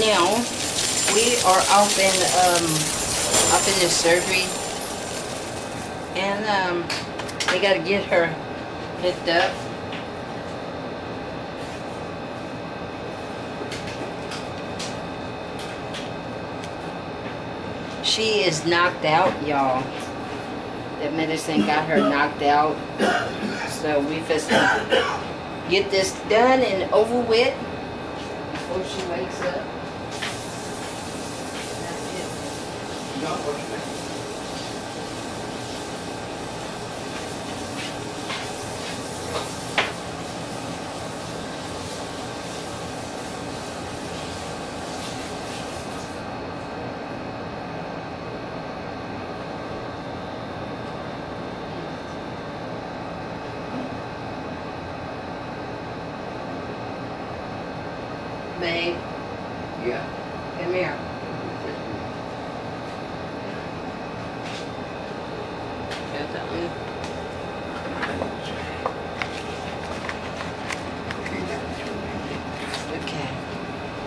Now, we are off in, um, off in the surgery. And, um, they gotta get her hooked up. She is knocked out, y'all. That medicine got her knocked out. So we just get this done and over with before she wakes up. That's it. No, what's? Babe, Yeah. come here. Got that one? Okay.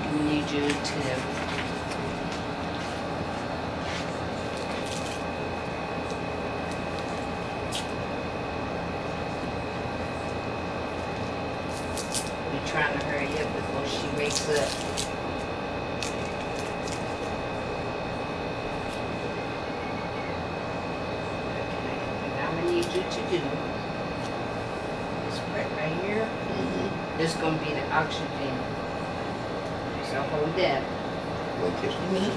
I need you to. We're trying to hurry up before she wakes up. Okay, and I'm gonna need you to do this part right here. Mm-hmm. This is gonna be the oxygen. So hold that. Wait just a minute.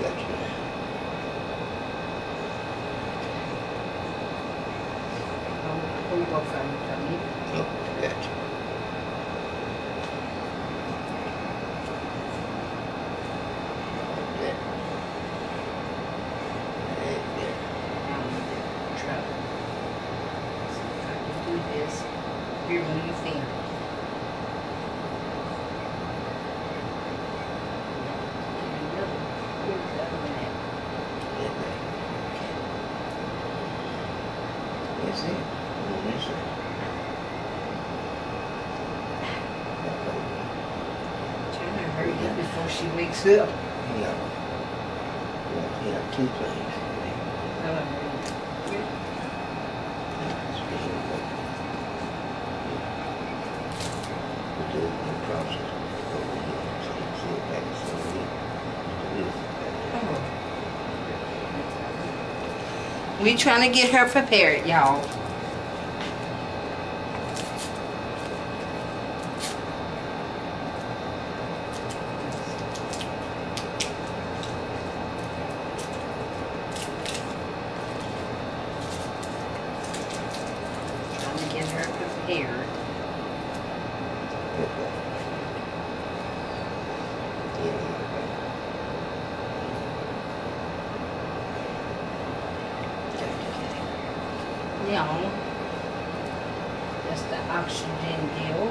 Gotcha. Hold, hold both of them for me. Oh, gotcha. Like that. Like that. Um, trouble. See if I can do this. Here, move your finger. Give me another. Here's the other one at. Like that. That's it. Oh, that's it. Trying to hurry up before she wakes up. Yeah. Yeah, yeah, two things. That's really good. Put the the process over here, so you can see it back in some of it. We trying to get her prepared, y'all. Trying to get her prepared. Now, that's the oxygen deal.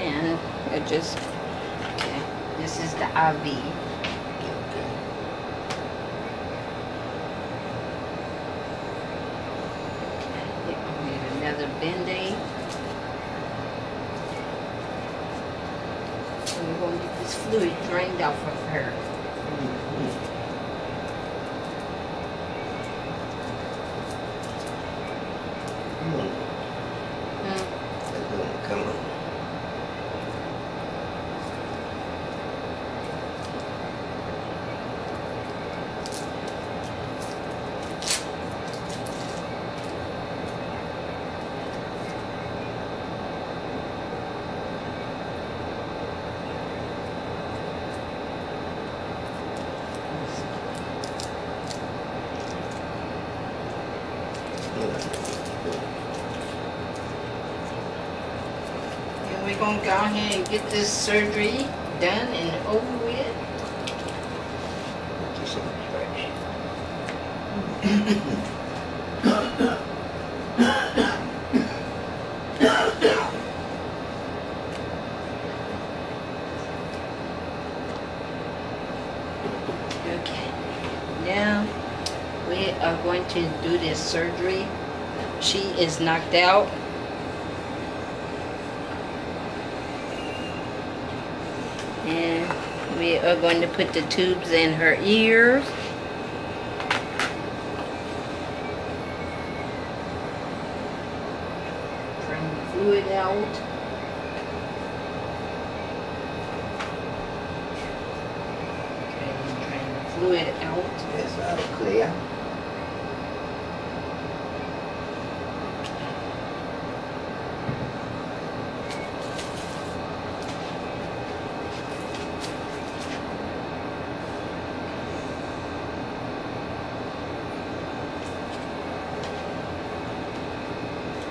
And it just, okay, this is the IV. Need another Band-Aid. And we're gonna get this fluid drained off of her. Hmm. Come on. We're gonna go ahead and get this surgery done and over with. Put this in the trash. Okay. Now, we are going to do this surgery. She is knocked out. And we are going to put the tubes in her ears. Drain the fluid out. Okay, drain the fluid out. That's all clear.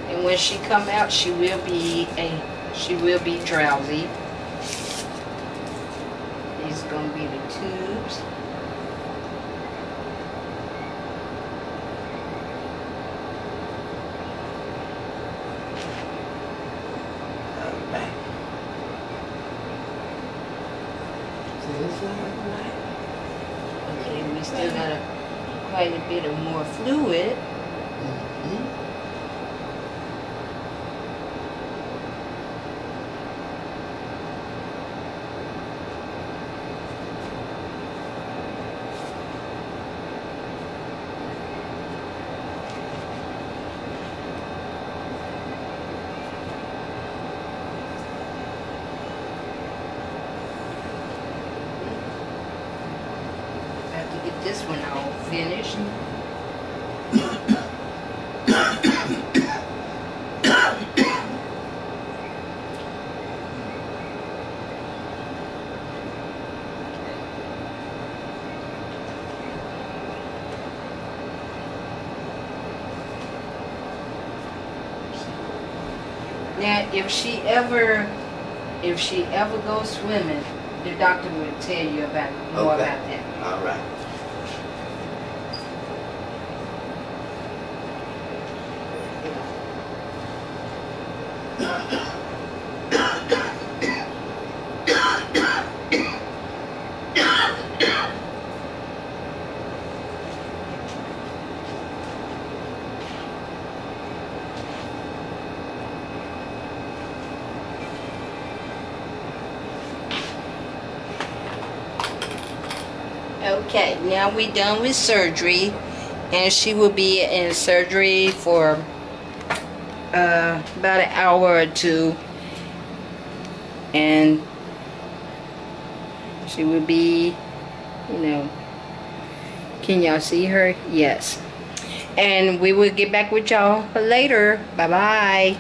And when she come out, she will be a she will be drowsy. These gonna be the tubes. All right. So it's all right. Okay, we still got a quite a bit of more fluid. This one all finished. Now, if she ever, if she ever goes swimming, the doctor will tell you about more Okay. about that. All right. Okay, now we're done with surgery, and she will be in surgery for uh, about an hour or two, and she will be, you know. Can y'all see her? Yes. And we will get back with y'all later. Bye bye.